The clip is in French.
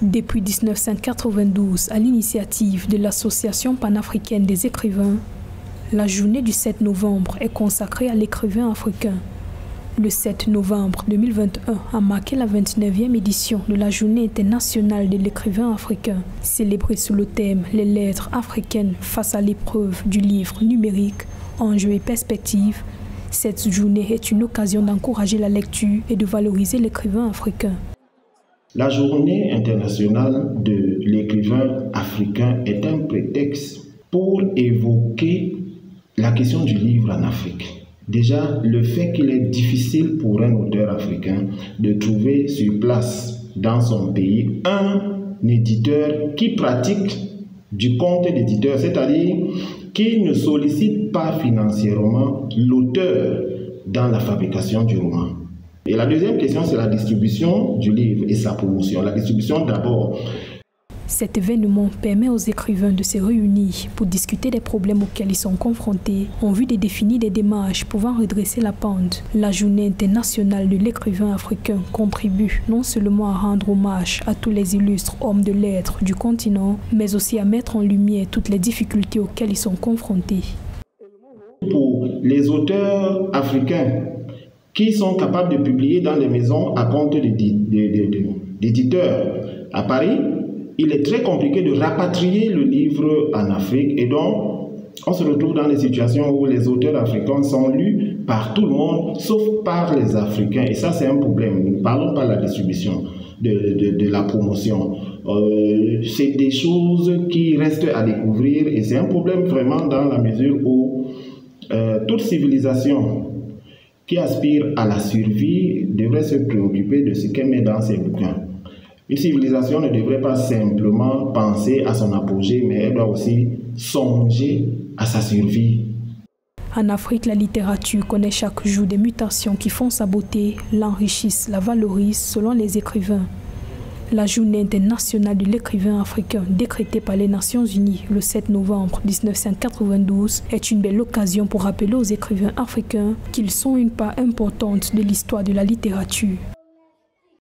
Depuis 1992, à l'initiative de l'Association panafricaine des écrivains, la journée du 7 novembre est consacrée à l'écrivain africain. Le 7 novembre 2021 a marqué la 29e édition de la Journée internationale de l'écrivain africain, célébrée sous le thème Les lettres africaines face à l'épreuve du livre numérique, enjeux et perspectives. Cette journée est une occasion d'encourager la lecture et de valoriser l'écrivain africain. La journée internationale de l'écrivain africain est un prétexte pour évoquer la question du livre en Afrique. Déjà, le fait qu'il est difficile pour un auteur africain de trouver sur place dans son pays un éditeur qui pratique du compte d'éditeur, c'est-à-dire qui ne sollicite pas financièrement l'auteur dans la fabrication du roman. Et la deuxième question, c'est la distribution du livre et sa promotion. La distribution d'abord. Cet événement permet aux écrivains de se réunir pour discuter des problèmes auxquels ils sont confrontés en vue de définir des démarches pouvant redresser la pente. La journée internationale de l'écrivain africain contribue non seulement à rendre hommage à tous les illustres hommes de lettres du continent, mais aussi à mettre en lumière toutes les difficultés auxquelles ils sont confrontés. Pour les auteurs africains qui sont capables de publier dans les maisons à compte d'éditeurs à Paris, il est très compliqué de rapatrier le livre en Afrique et donc on se retrouve dans des situations où les auteurs africains sont lus par tout le monde sauf par les Africains et ça c'est un problème. Nous ne parlons pas de la distribution, de, la promotion. Euh, c'est des choses qui restent à découvrir et c'est un problème vraiment dans la mesure où euh, toute civilisation qui aspire à la survie devrait se préoccuper de ce qu'elle met dans ses bouquins. Une civilisation ne devrait pas simplement penser à son apogée, mais elle doit aussi songer à sa survie. En Afrique, la littérature connaît chaque jour des mutations qui font sa beauté, l'enrichissent, la valorisent selon les écrivains. La journée internationale de l'écrivain africain, décrétée par les Nations Unies le 7 novembre 1992, est une belle occasion pour rappeler aux écrivains africains qu'ils sont une part importante de l'histoire de la littérature.